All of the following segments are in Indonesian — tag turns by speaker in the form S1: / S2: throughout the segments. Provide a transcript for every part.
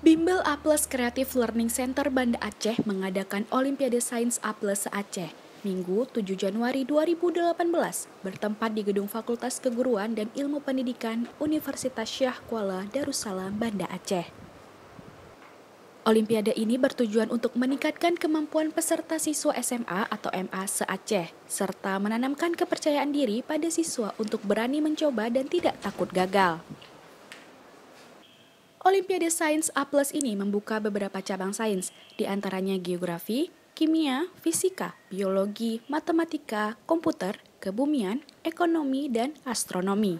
S1: Bimbel A Creative Learning Center Banda Aceh mengadakan Olimpiade Sains A se-Aceh Minggu 7 Januari 2018 bertempat di Gedung Fakultas Keguruan dan Ilmu Pendidikan Universitas Syah Kuala Darussalam Banda Aceh. Olimpiade ini bertujuan untuk meningkatkan kemampuan peserta siswa SMA atau MA se-Aceh, serta menanamkan kepercayaan diri pada siswa untuk berani mencoba dan tidak takut gagal. Olimpiade Sains A ini membuka beberapa cabang sains, di antaranya geografi, kimia, fisika, biologi, matematika, komputer, kebumian, ekonomi, dan astronomi.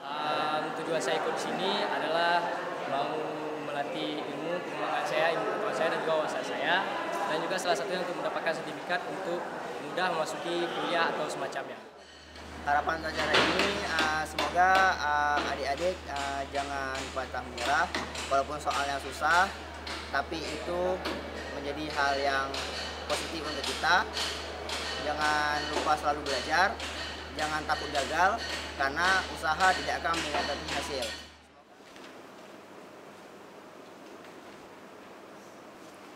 S2: Um, tujuan saya ikut sini adalah mau melatih ilmu pengetahuan saya, ilmu pengetahuan saya dan juga wawasan saya, dan juga salah satunya untuk mendapatkan sertifikat untuk mudah memasuki kuliah atau semacamnya
S3: harapan acara ini uh, semoga uh, adik-adik uh, jangan patah menyerah walaupun soalnya susah tapi itu menjadi hal yang positif untuk kita. Jangan lupa selalu belajar jangan takut gagal karena usaha tidak akan mendatangkan hasil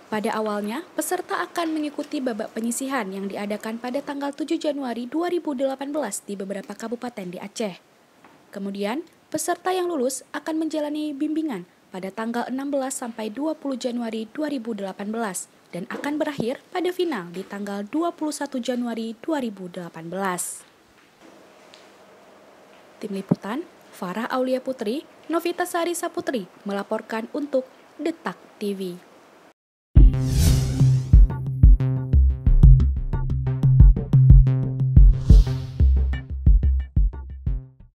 S1: Pada awalnya, peserta akan mengikuti babak penyisihan yang diadakan pada tanggal 7 Januari 2018 di beberapa kabupaten di Aceh. Kemudian, peserta yang lulus akan menjalani bimbingan pada tanggal 16 sampai 20 Januari 2018 dan akan berakhir pada final di tanggal 21 Januari 2018. Tim Liputan, Farah Aulia Putri, Novita Sari Saputri melaporkan untuk Detak TV.